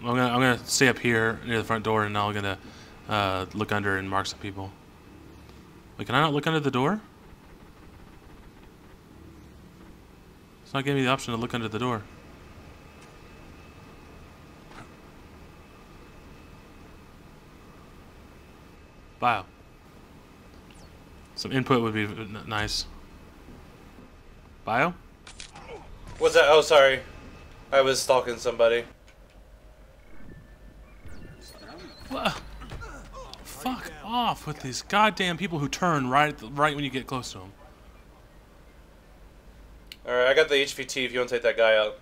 I'm gonna I'm gonna stay up here near the front door, and I'm gonna uh, look under and mark some people. Wait, can I not look under the door? It's not giving me the option to look under the door. Bio. Some input would be nice. Bio? What's that? Oh, sorry. I was stalking somebody. Fuck off with these goddamn people who turn right right when you get close to them. Alright, I got the HVT if you want to take that guy out.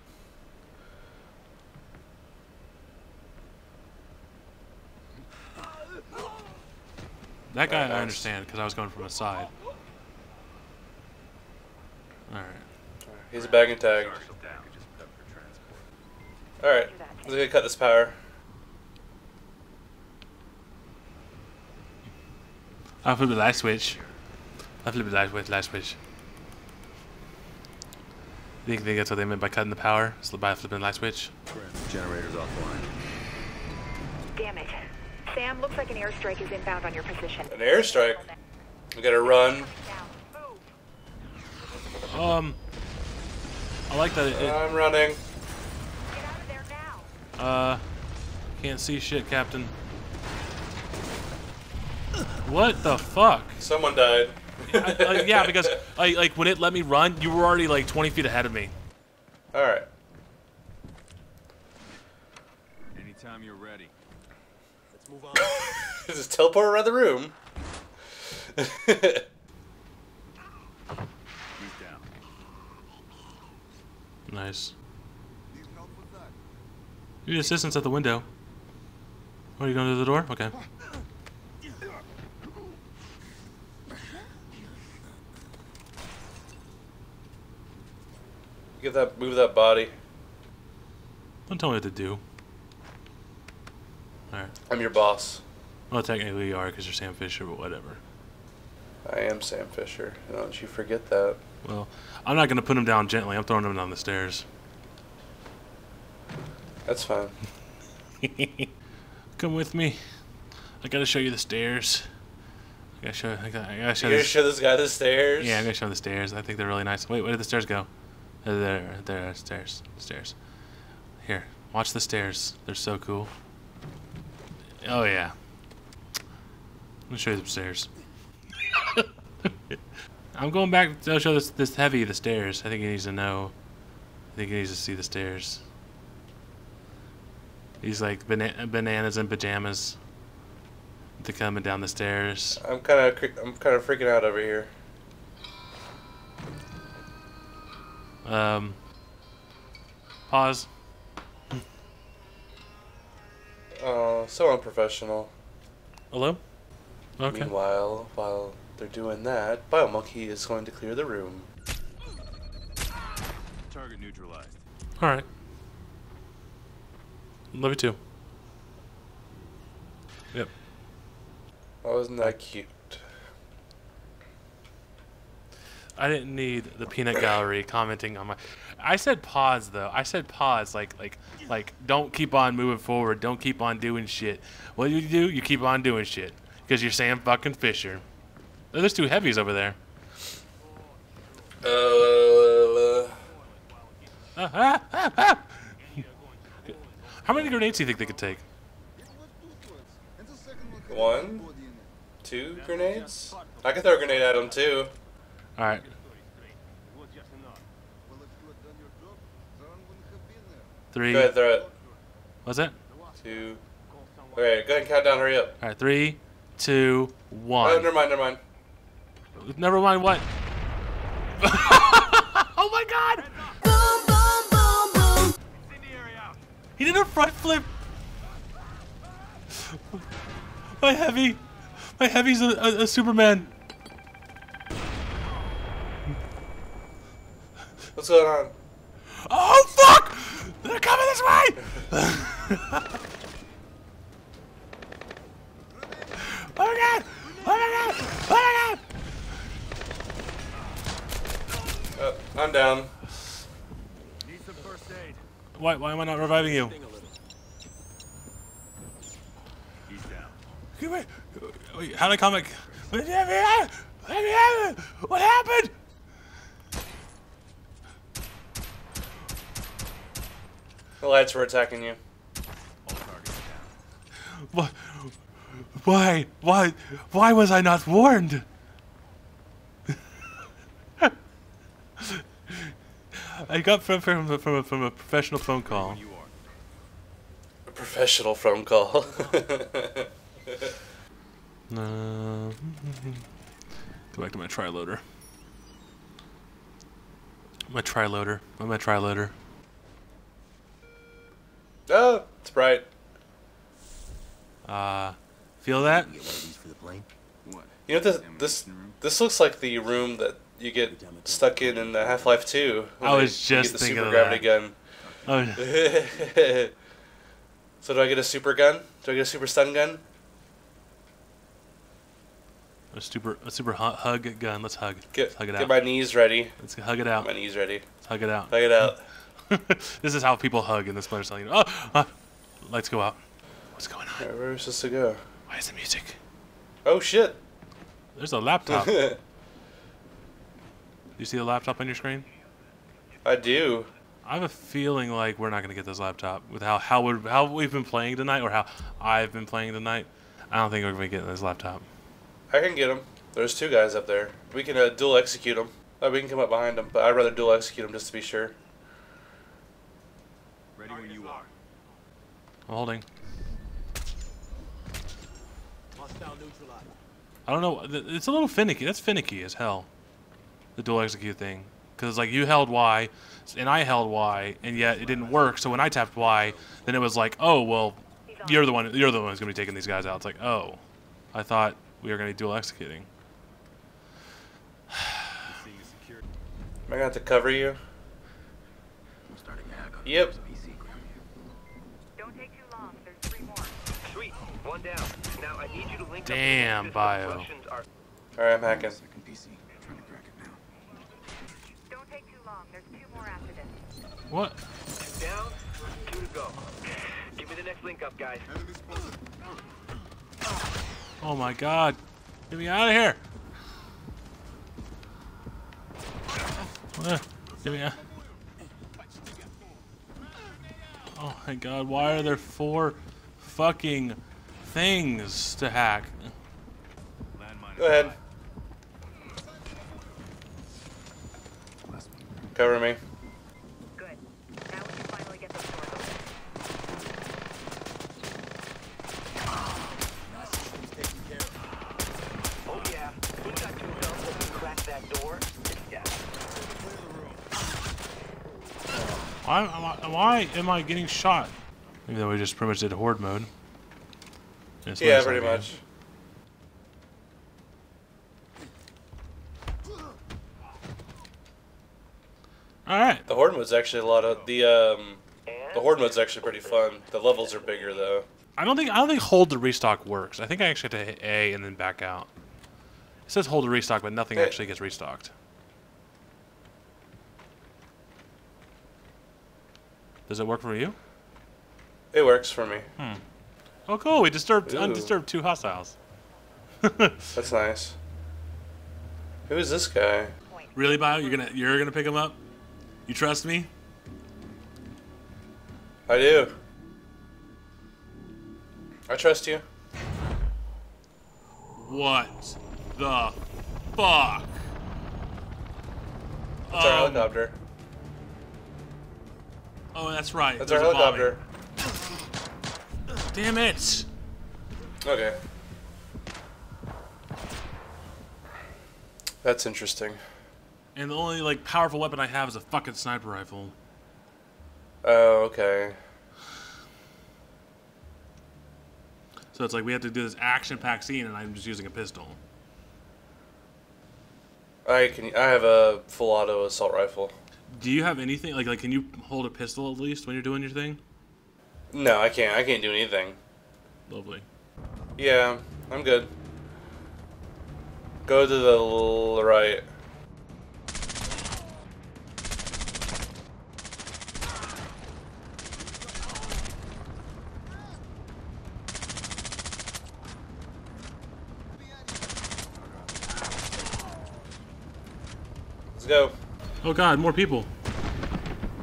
That guy Alright, I understand because I was going from a side. All right. He's a bag and tag. Alright, I'm gonna cut this power. I flip the light switch. I'll flip the light switch. Light switch. Think think that's what they meant by cutting the power? So by flipping the light switch. Generators offline. Damn it. Sam, looks like an airstrike is inbound on your position. An airstrike? We gotta run. Um. I like that. It, it, I'm running. Get out of there now. uh. Can't see shit, Captain. What the fuck? Someone died. I, like, yeah, because like, like when it let me run, you were already like 20 feet ahead of me. Alright. Anytime you're ready. Let's move on. Just teleport around the room. He's down. Nice. You need assistance at the window. What, are you going to the door? Okay. Get that, move that body. Don't tell me what to do. Alright. I'm your boss. Well, technically you are because you're Sam Fisher, but whatever. I am Sam Fisher. Don't you forget that. Well, I'm not going to put him down gently. I'm throwing him down the stairs. That's fine. Come with me. I gotta show you the stairs. I gotta show. I gotta, I gotta show. You This, show this guy the stairs? yeah, I'm gonna show him the stairs. I think they're really nice. Wait, where did the stairs go? Uh, there, there, there, stairs, stairs. Here, watch the stairs. They're so cool. Oh yeah. Let me show you the stairs. I'm going back to show this this heavy the stairs. I think he needs to know. I think he needs to see the stairs. He's like bana- bananas and pajamas. To coming down the stairs. I'm kind of, I'm kind of freaking out over here. Um. Pause. Oh, so unprofessional. Hello. Okay. Meanwhile, while they're doing that, Biomonkey is going to clear the room. Target neutralized. All right. Love you too. Yep. Oh, isn't that cute? I didn't need the peanut gallery commenting on my. I said pause though. I said pause, like like like don't keep on moving forward. Don't keep on doing shit. What do you do? You keep on doing shit because you're Sam fucking Fisher. Oh, There's two heavies over there. Uh. How many grenades do you think they could take? one, two grenades. I can throw a grenade at them too. All right. Three. Go ahead, throw it. What's it? Two. Okay, go ahead and count down. Hurry up. All right. Three, two, Oh, one. never mind, never mind. Never mind what. oh my god! Boom, boom, boom, boom. He did a front flip. My heavy, my heavy's a, a, a Superman. What's going on? Oh fuck! They're coming this way! oh my god! Oh my god! Oh my god! Uh, I'm down. Need some first aid. Why, why am I not reviving you? He's down. Wait, wait, wait, how did I come? What happened? What happened? The lights were attacking you. All targets down. What? Why? Why? Why was I not warned? I got from from from a, from a professional phone call. A professional phone call. Uh, go back to my tri-rotor. My tri-rotor. My tri-rotor. Oh, it's bright. Uh, feel that? Get one of these for the plane. What? You know this this this looks like the room that you get stuck in in uh, Half-Life 2. when I was you just get the thinking super of gravity gun. Oh, so do I get a super gun? Do I get a super stun gun? a super a super hu- hug gun. Let's hug. Get, Let's hug it get out. my knees ready. Let's hug it Get out. my knees ready. Let's hug it out. Hug it out. this is how people hug in this Splinter Cell. You know, oh, uh, lights go out. What's going on? Where are we to go? Why is the music? Oh shit! There's a laptop. Do you see the laptop on your screen? I do. I have a feeling like we're not gonna get this laptop with how how we how we've been playing tonight or how I've been playing tonight. I don't think we're gonna get this laptop. I can get him. There's two guys up there. We can uh, dual execute them. Uh, we can come up behind them, but I'd rather dual execute them just to be sure. Ready when you are. I'm holding. I don't know. It's a little finicky. That's finicky as hell. The dual execute thing, because like you held Y, and I held Y, and yet it didn't work. So when I tapped Y, then it was like, oh well, you're the one. You're the one who's gonna be taking these guys out. It's like, oh, I thought we were gonna be dual executing. Seeing a security. Am I gonna have to cover you? I'm starting to hack on Yep. The PC. Don't take too long. There's three more. Sweet. One down. Now I need you to link Damn, up bio. Are Alright, I'm hacking. Second PC. Trying to crack it now. Don't take too long. There's two more after this. What? two down, two to go. Give me the next link up, guys. Oh my God! Get me out of here! Get me out. Oh my God! Why are there four fucking things to hack? Go ahead. Cover me. Good. Now we can finally get those doors open. Oh yeah. He got two thumbs that can crack that door. Yeah. Why am I, why am I getting shot? Maybe though we just pretty much did horde mode. It's Yeah, pretty much. All right. The horde mode's actually a lot of the um. The horde mode's actually pretty fun. The levels are bigger though. I don't think I don't think hold to restock works. I think I actually have to hit A and then back out. It says hold to restock, but nothing Hey. actually gets restocked. Does it work for you? It works for me. Oh, cool. We disturbed Ooh. undisturbed two hostiles. That's nice. Who is this guy? Really, Bio? You're gonna you're gonna pick him up? You trust me? I do. I trust you. What the fuck? It's our Um, helicopter. Oh, that's right. That's There's our helicopter. Damn it! Okay. That's interesting. And the only like powerful weapon I have is a fucking sniper rifle. Oh, okay. So it's like we have to do this action-packed scene, and I'm just using a pistol. I can. I have a full auto assault rifle do you have anything like like can you hold a pistol at least when you're doing your thing? No, I can't. I can't do anything. Lovely. Yeah, I'm good. Go to the right. Let's go. Oh god, more people.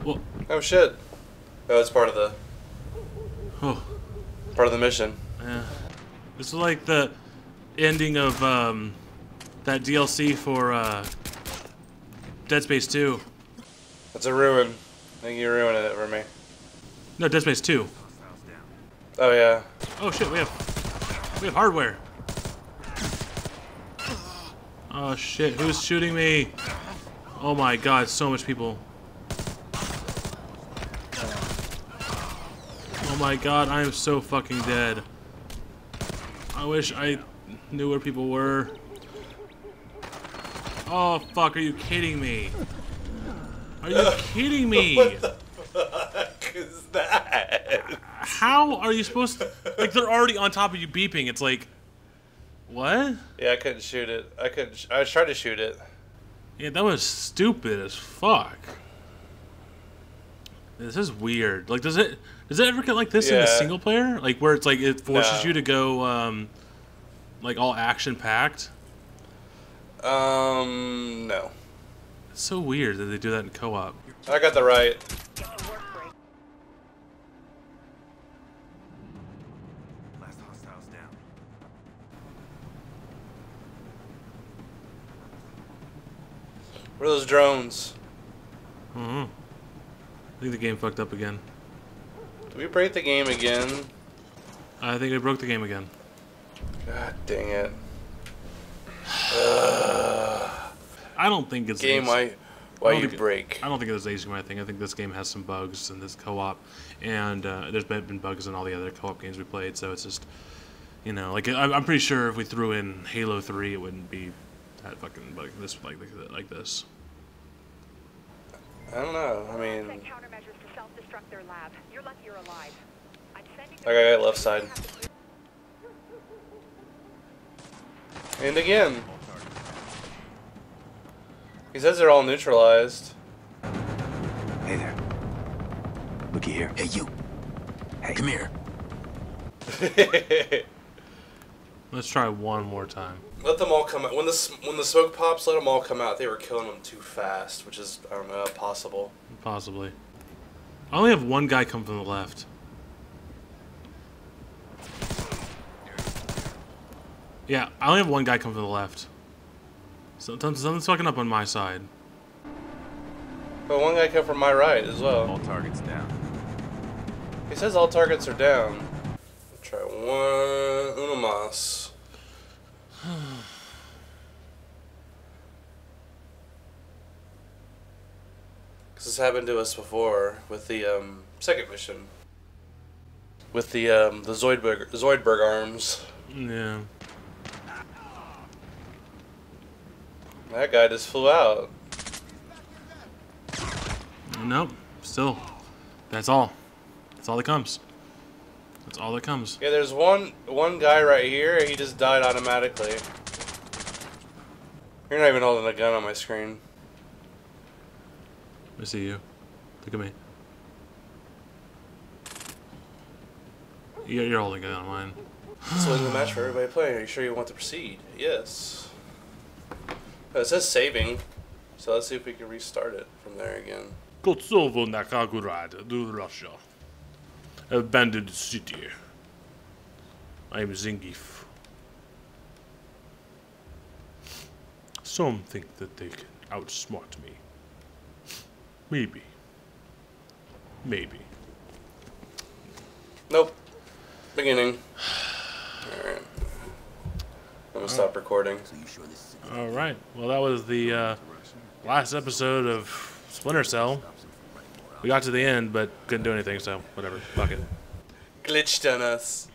Well, Oh shit. Oh, it's part of the oh, part of the mission. yeah. This is like the ending of um, that DLC for uh, Dead Space 2. That's a ruin. I think you ruined it for me. No, Dead Space 2. Oh yeah. Oh shit, we have we have hardware. Oh shit, who's shooting me? Oh my god, so much people. Oh my god, I am so fucking dead. I wish I knew where people were. Oh fuck, are you kidding me? Are you kidding me? Fuck is that? How are you supposed to like they're already on top of you beeping. It's like what? Yeah, I couldn't shoot it. I couldn't. Sh- I trying to shoot it. Yeah, that was stupid as fuck. This is weird. Like, does it does it ever get like this in the Yeah. single player? Like, where it's like it forces No. you to go um, like all action packed. Um, no. It's so weird that they do that in co-op. I got the right. Are those drones? hmm I think the game fucked up again. Did we break the game again? I think they broke the game again. God dang it. I don't think it's Game, why, I why you think break? I don't think it's Asian. I think I think this game has some bugs in this co-op, and uh, there's been, been bugs in all the other co-op games we played. So it's just, you know, like I'm, I'm pretty sure if we threw in Halo Three, it wouldn't be that fucking bug this like like this. I don't know. I Set mean, countermeasures to self-destruct their lab. You're lucky you're alive. I'm sending I got left side. And again. He says they're all neutralized. Hey there. Looky here. Hey, you. Hey, come here. Let's try one more time. Let them all come out. When the when the smoke pops, let them all come out. They were killing them too fast, which is I don't know possible. Possibly. I only have one guy come from the left. Yeah, I only have one guy come from the left. So something's fucking up on my side. But one guy came from my right as well. All targets down. He says all targets are down. Try one uno mas. Cause this happened to us before with the um, second mission. With the um, the Zoidberg Zoidberg arms. Yeah. That guy just flew out. Nope. Still. That's all. That's all that comes. That's all that comes. Yeah, there's one one guy right here. He just died automatically. You're not even holding a gun on my screen. I see you. Look at me. You're, you're holding it on mine. Let's win the match for everybody playing. Are you sure you want to proceed? Yes. Oh, it says saving, so let's see if we can restart it from there again. Kosovo Nakagurad, do Russia. Abandoned city. I'm Zingif. Some think that they can outsmart me. Maybe. Maybe. Nope. Beginning. Alright. I'm gonna stop recording. So you sure this is All right. Well, that was the uh, last episode of Splinter Cell. We got to the end, but couldn't do anything, so whatever. Fuck it. Glitched on us.